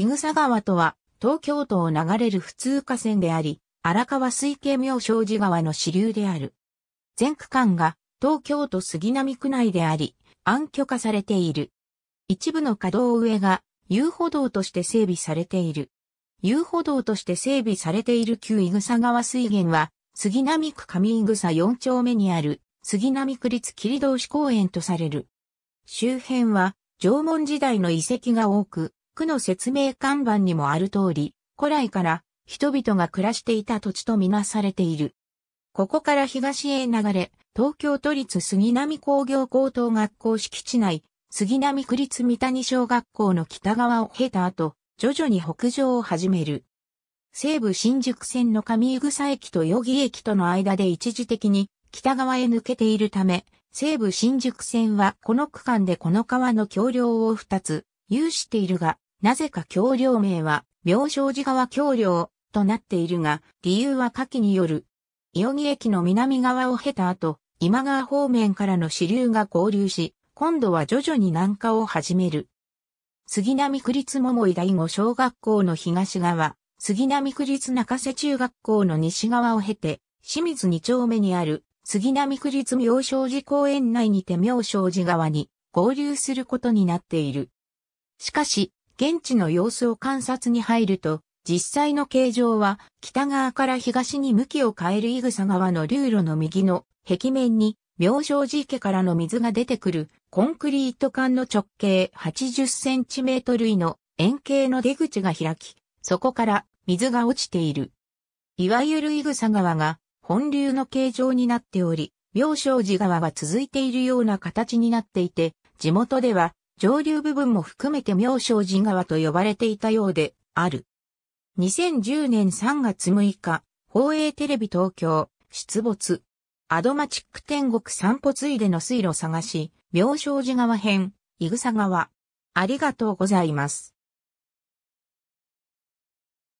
伊草川とは、東京都を流れる普通河川であり、荒川水系妙正寺川の支流である。全区間が東京都杉並区内であり、暗渠化されている。一部の稼働上が遊歩道として整備されている。遊歩道として整備されている旧伊草川水源は、杉並区上伊草4丁目にある杉並区立切通公園とされる。周辺は縄文時代の遺跡が多く、区の説明看板にもある通り、古来から人々が暮らしていた土地とみなされている。ここから東へ流れ、東京都立杉並工業高等学校敷地内、杉並区立三谷小学校の北側を経た後、徐々に北上を始める。西武新宿線の上草駅と代々木駅との間で一時的に北側へ抜けているため、西武新宿線はこの区間でこの川の橋梁を二つ有しているが、なぜか橋梁名は、妙正寺川橋梁となっているが、理由は下記による。伊予木駅の南側を経た後、今川方面からの支流が合流し、今度は徐々に南下を始める。杉並区立桃井第五小学校の東側、杉並区立中瀬中学校の西側を経て、清水二丁目にある杉並区立妙正寺公園内にて妙正寺川に合流することになっている。しかし、現地の様子を観察に入ると、実際の形状は北側から東に向きを変える井草川の流路の右の壁面に妙正寺池からの水が出てくるコンクリート管の直径80センチメートル以の円形の出口が開き、そこから水が落ちている。いわゆる井草川が本流の形状になっており、妙正寺川は続いているような形になっていて、地元では上流部分も含めて妙正寺川と呼ばれていたようである。2010年3月6日、放映テレビ東京、出没。アドマチック天国散歩ついでの水路探し、妙正寺川編、イグサ川。ありがとうございます。